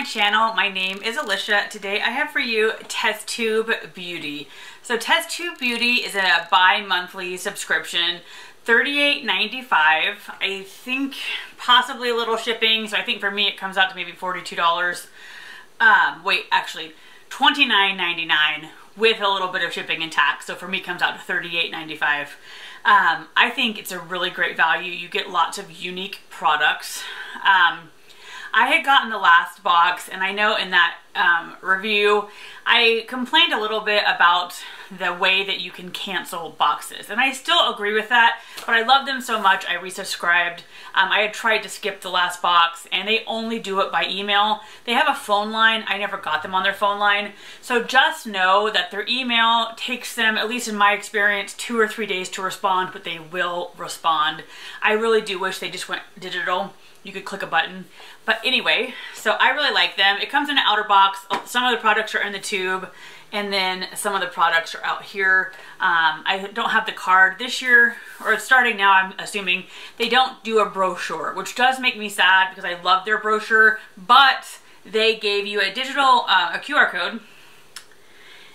my channel. My name is Alisha. Today I have for you Test Tube Beauty. So Test Tube Beauty is a bi-monthly subscription. $38.95. I think possibly a little shipping. So I think for me it comes out to maybe $42. Um, wait, actually $29.99 with a little bit of shipping and tax. So for me comes out to $38.95. Um, I think it's a really great value. You get lots of unique products. Um, I had gotten the last box and I know in that um, review I complained a little bit about the way that you can cancel boxes and I still agree with that but I love them so much I resubscribed. Um, I had tried to skip the last box and they only do it by email. They have a phone line. I never got them on their phone line. So just know that their email takes them, at least in my experience, two or three days to respond, but they will respond. I really do wish they just went digital you could click a button. But anyway, so I really like them. It comes in an outer box. Some of the products are in the tube and then some of the products are out here. Um, I don't have the card this year, or starting now, I'm assuming. They don't do a brochure, which does make me sad because I love their brochure, but they gave you a digital, uh, a QR code,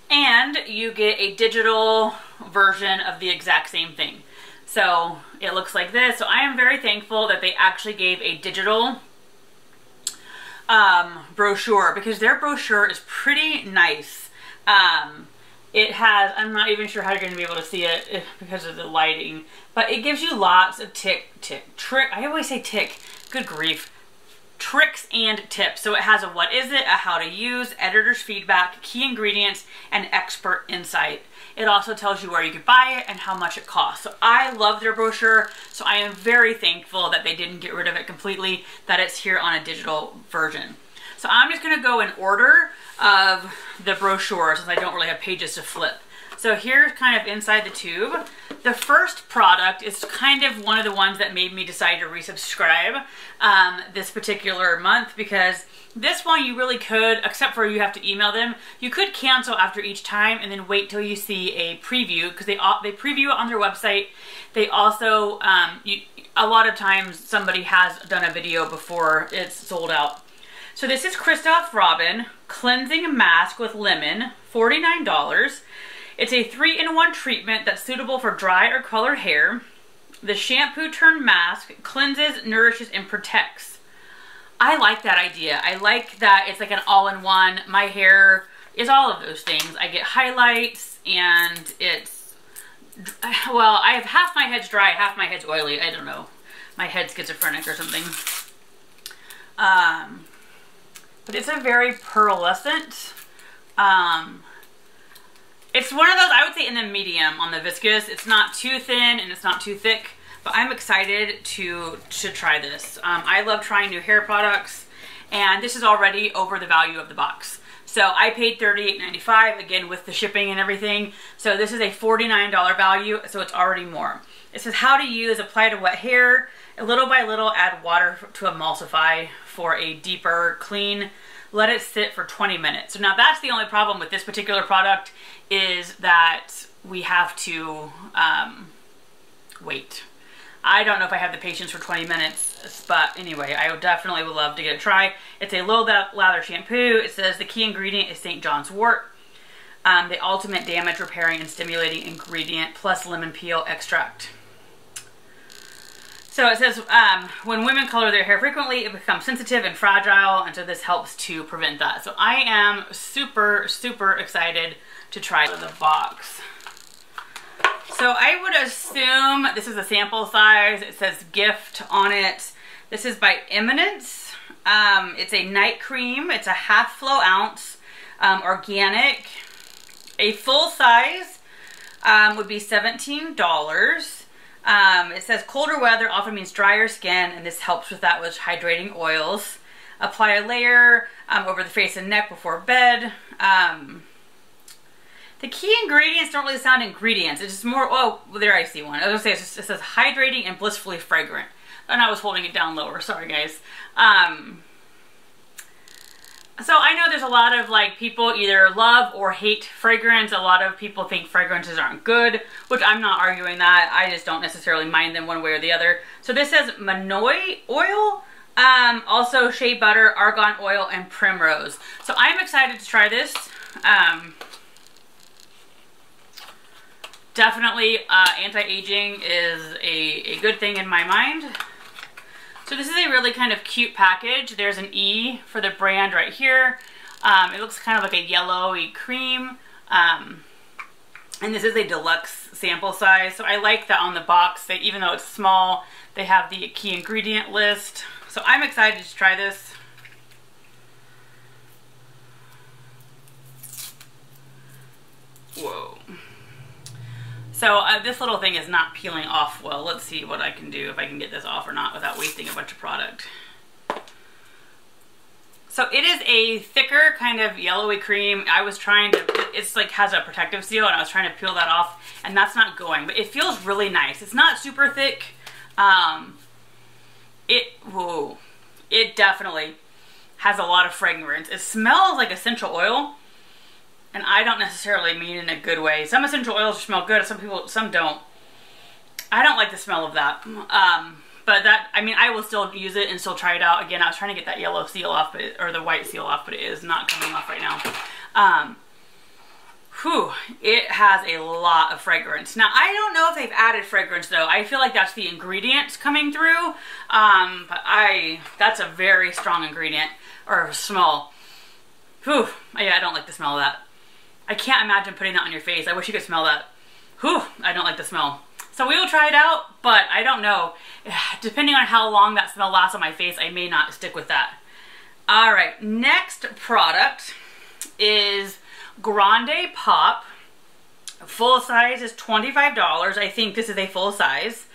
and you get a digital version of the exact same thing. So it looks like this. So I am very thankful that they actually gave a digital um, brochure because their brochure is pretty nice. Um, it has, I'm not even sure how you're going to be able to see it because of the lighting, but it gives you lots of tick, tick, trick. I always say tick. Good grief tricks and tips. So it has a what is it, a how to use, editor's feedback, key ingredients, and expert insight. It also tells you where you could buy it and how much it costs. So I love their brochure. So I am very thankful that they didn't get rid of it completely, that it's here on a digital version. So I'm just gonna go in order of the brochure since I don't really have pages to flip. So here's kind of inside the tube. The first product is kind of one of the ones that made me decide to resubscribe um, this particular month because this one you really could, except for you have to email them, you could cancel after each time and then wait till you see a preview because they they preview it on their website. They also, um, you, a lot of times somebody has done a video before it's sold out. So this is Christophe Robin Cleansing Mask with Lemon, $49. It's a three-in-one treatment that's suitable for dry or colored hair. The shampoo turned mask cleanses, nourishes, and protects. I like that idea. I like that it's like an all-in-one. My hair is all of those things. I get highlights and it's, well, I have half my head's dry, half my head's oily. I don't know. My head's schizophrenic or something. Um, but it's a very pearlescent, um, it's one of those, I would say in the medium on the viscous. It's not too thin and it's not too thick, but I'm excited to, to try this. Um, I love trying new hair products and this is already over the value of the box. So I paid $38.95 again with the shipping and everything. So this is a $49 value, so it's already more. It says how to use, apply to wet hair, a little by little add water to emulsify for a deeper clean let it sit for 20 minutes. So now that's the only problem with this particular product is that we have to um, wait. I don't know if I have the patience for 20 minutes, but anyway, I definitely would love to get a try. It's a low lather shampoo. It says the key ingredient is St. John's wort, um, the ultimate damage repairing and stimulating ingredient, plus lemon peel extract. So it says, um, when women color their hair frequently, it becomes sensitive and fragile, and so this helps to prevent that. So I am super, super excited to try the box. So I would assume this is a sample size. It says gift on it. This is by Eminence. Um, it's a night cream. It's a half flow ounce, um, organic. A full size um, would be $17. Um, it says colder weather often means drier skin, and this helps with that with hydrating oils. Apply a layer um, over the face and neck before bed. Um, the key ingredients don't really sound ingredients. It's just more, oh, there I see one. I was to say, it says hydrating and blissfully fragrant. And I was holding it down lower. Sorry, guys. Um, so I know there's a lot of like people either love or hate fragrance. A lot of people think fragrances aren't good, which I'm not arguing that. I just don't necessarily mind them one way or the other. So this says Monoi oil, Um, also shea butter, argan oil, and primrose. So I'm excited to try this. Um, definitely uh, anti-aging is a, a good thing in my mind. So this is a really kind of cute package. There's an E for the brand right here. Um, it looks kind of like a yellowy cream. Um, and this is a deluxe sample size. So I like that on the box, that even though it's small, they have the key ingredient list. So I'm excited to try this. Whoa. So uh, this little thing is not peeling off well. Let's see what I can do, if I can get this off or not without wasting a bunch of product. So it is a thicker kind of yellowy cream. I was trying to, it's like has a protective seal and I was trying to peel that off and that's not going, but it feels really nice. It's not super thick. Um, it, whoa, it definitely has a lot of fragrance. It smells like essential oil and I don't necessarily mean in a good way. Some essential oils smell good, some people, some don't. I don't like the smell of that. Um, but that, I mean, I will still use it and still try it out. Again, I was trying to get that yellow seal off, but or the white seal off, but it is not coming off right now. Um, whew, it has a lot of fragrance. Now, I don't know if they've added fragrance though. I feel like that's the ingredients coming through. Um, but I, that's a very strong ingredient or smell. Whew, yeah, I don't like the smell of that. I can't imagine putting that on your face. I wish you could smell that. Whew, I don't like the smell. So we will try it out, but I don't know. Depending on how long that smell lasts on my face, I may not stick with that. All right, next product is Grande Pop. Full size is $25. I think this is a full size.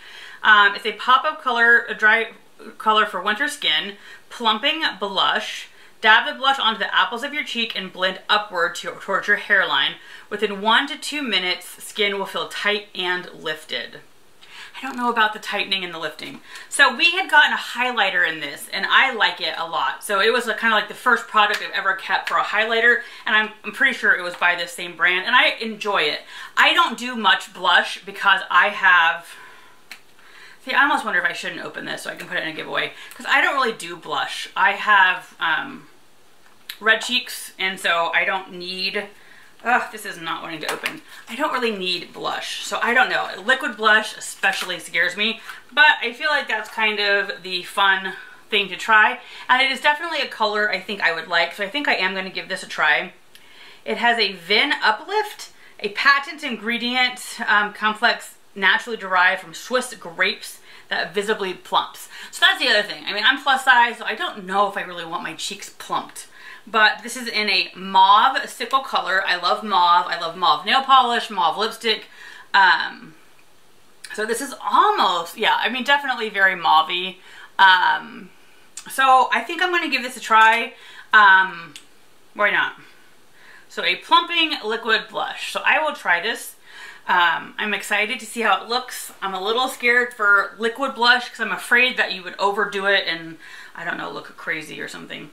Um, it's a pop-up color, a dry color for winter skin, plumping blush. Dab the blush onto the apples of your cheek and blend upward to, towards your hairline. Within one to two minutes, skin will feel tight and lifted. I don't know about the tightening and the lifting. So we had gotten a highlighter in this and I like it a lot. So it was kind of like the first product I've ever kept for a highlighter and I'm, I'm pretty sure it was by this same brand and I enjoy it. I don't do much blush because I have, see I almost wonder if I shouldn't open this so I can put it in a giveaway because I don't really do blush. I have um, red cheeks and so I don't need Ugh, this is not wanting to open. I don't really need blush, so I don't know. Liquid blush especially scares me, but I feel like that's kind of the fun thing to try. And it is definitely a color I think I would like, so I think I am going to give this a try. It has a Vin Uplift, a patent ingredient um, complex naturally derived from Swiss grapes that visibly plumps. So that's the other thing. I mean, I'm plus size, so I don't know if I really want my cheeks plumped but this is in a mauve sickle color. I love mauve. I love mauve nail polish, mauve lipstick. Um, so this is almost, yeah, I mean, definitely very mauve um, so I think I'm going to give this a try. Um, why not? So a plumping liquid blush. So I will try this. Um, I'm excited to see how it looks. I'm a little scared for liquid blush because I'm afraid that you would overdo it and, I don't know, look crazy or something.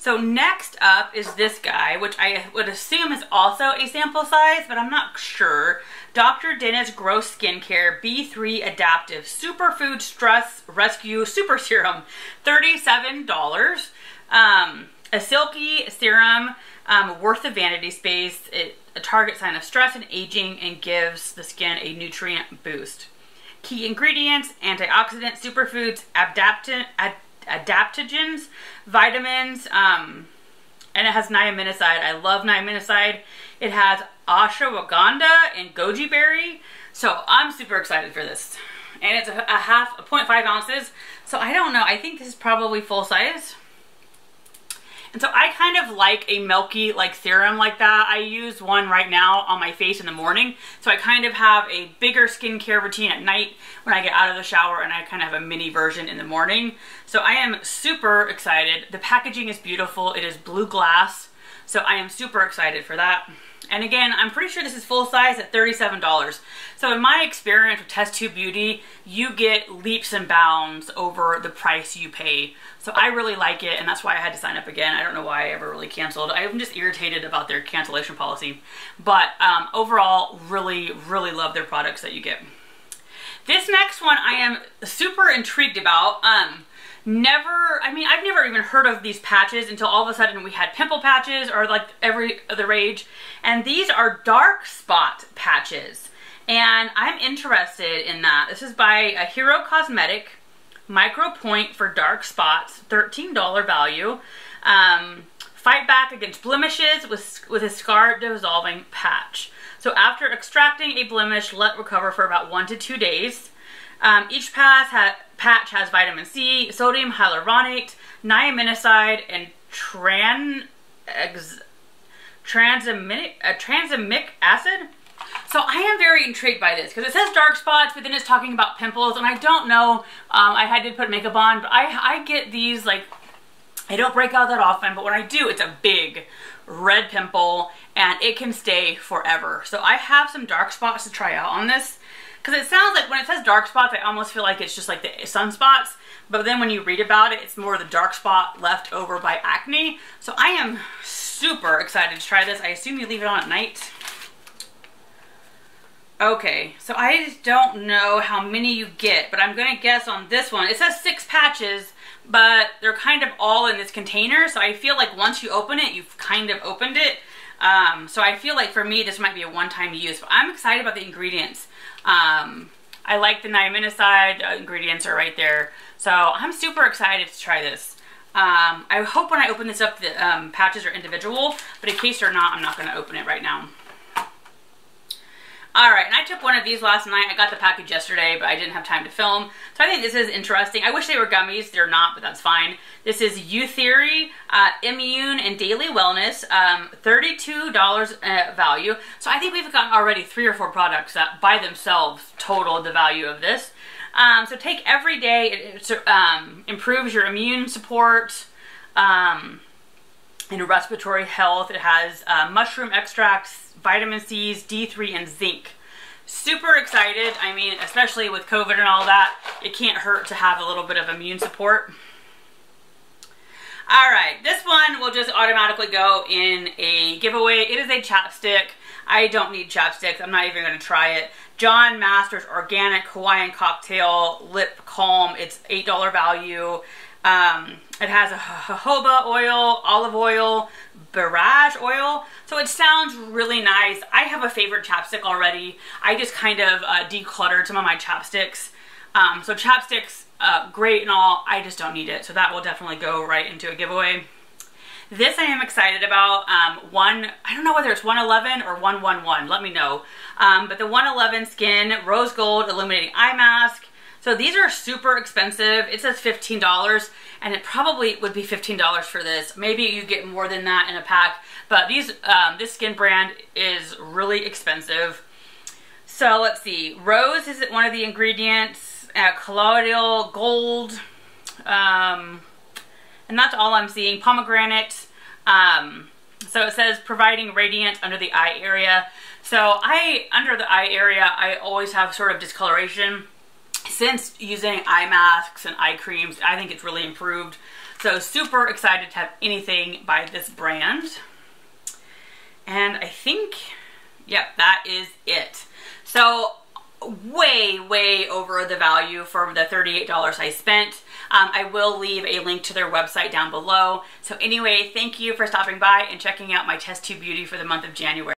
So next up is this guy, which I would assume is also a sample size, but I'm not sure. Dr. Dennis Gross Skincare B3 Adaptive Superfood Stress Rescue Super Serum, $37. Um, a silky serum um, worth the vanity space. It a target sign of stress and aging and gives the skin a nutrient boost. Key ingredients, antioxidant, superfoods, adaptant, ad adaptogens, vitamins, um, and it has niaminoside. I love niaminoside. It has ashwagandha and goji berry. So I'm super excited for this. And it's a, a half, a 0.5 ounces. So I don't know. I think this is probably full size. And so I kind of like a milky like serum like that. I use one right now on my face in the morning. So I kind of have a bigger skincare routine at night when I get out of the shower and I kind of have a mini version in the morning. So I am super excited. The packaging is beautiful. It is blue glass. So I am super excited for that. And again, I'm pretty sure this is full size at $37. So in my experience with Test Tube Beauty, you get leaps and bounds over the price you pay. So I really like it and that's why I had to sign up again. I don't know why I ever really canceled. I'm just irritated about their cancellation policy. But um, overall, really, really love their products that you get. This next one I am super intrigued about. Um, never, I mean, I've never even heard of these patches until all of a sudden we had pimple patches or like every other rage. And these are dark spot patches. And I'm interested in that. This is by a Hero Cosmetic Micro Point for dark spots, $13 value. Um, fight back against blemishes with, with a scar dissolving patch. So after extracting a blemish, let recover for about one to two days. Um, each ha patch has vitamin C, sodium hyaluronate, niacinamide, and tran uh, transamic acid. So I am very intrigued by this because it says dark spots, but then it's talking about pimples, and I don't know. Um, I had to put makeup on, but I, I get these like, I don't break out that often, but when I do, it's a big red pimple, and it can stay forever. So I have some dark spots to try out on this because it sounds like when it says dark spots, I almost feel like it's just like the sunspots. But then when you read about it, it's more the dark spot left over by acne. So I am super excited to try this. I assume you leave it on at night. Okay, so I don't know how many you get, but I'm gonna guess on this one. It says six patches, but they're kind of all in this container, so I feel like once you open it, you've kind of opened it. Um, so I feel like for me, this might be a one-time use, but I'm excited about the ingredients. Um, I like the niacinamide uh, ingredients are right there. So I'm super excited to try this. Um, I hope when I open this up, the um, patches are individual, but in case they're not, I'm not going to open it right now. Alright, and I took one of these last night. I got the package yesterday, but I didn't have time to film. So I think this is interesting. I wish they were gummies. They're not, but that's fine. This is Youtheory uh, Immune and Daily Wellness. Um, $32 uh, value. So I think we've gotten already three or four products that by themselves total the value of this. Um, so take every day. It, it um, improves your immune support um, and respiratory health. It has uh, mushroom extracts, vitamin C's, D3, and zinc. Super excited. I mean, especially with COVID and all that, it can't hurt to have a little bit of immune support. All right, this one will just automatically go in a giveaway. It is a chapstick. I don't need chapsticks. I'm not even going to try it. John Masters Organic Hawaiian Cocktail Lip Calm. It's $8 value. Um, it has a jojoba oil, olive oil, borage oil. So it sounds really nice. I have a favorite chapstick already. I just kind of uh, decluttered some of my chapsticks. Um, so chapsticks, uh, great and all, I just don't need it. So that will definitely go right into a giveaway. This I am excited about. Um, one, I don't know whether it's 111 or 111, let me know. Um, but the 111 Skin Rose Gold Illuminating Eye Mask. So these are super expensive. It says $15 and it probably would be $15 for this. Maybe you get more than that in a pack, but these um, this skin brand is really expensive. So let's see. Rose is one of the ingredients. Uh, colloidal gold. Um, and that's all I'm seeing. Pomegranate. Um, so it says providing radiant under the eye area. So I, under the eye area, I always have sort of discoloration since using eye masks and eye creams, I think it's really improved. So super excited to have anything by this brand. And I think, yep, that is it. So way, way over the value for the $38 I spent. Um, I will leave a link to their website down below. So anyway, thank you for stopping by and checking out my test tube beauty for the month of January.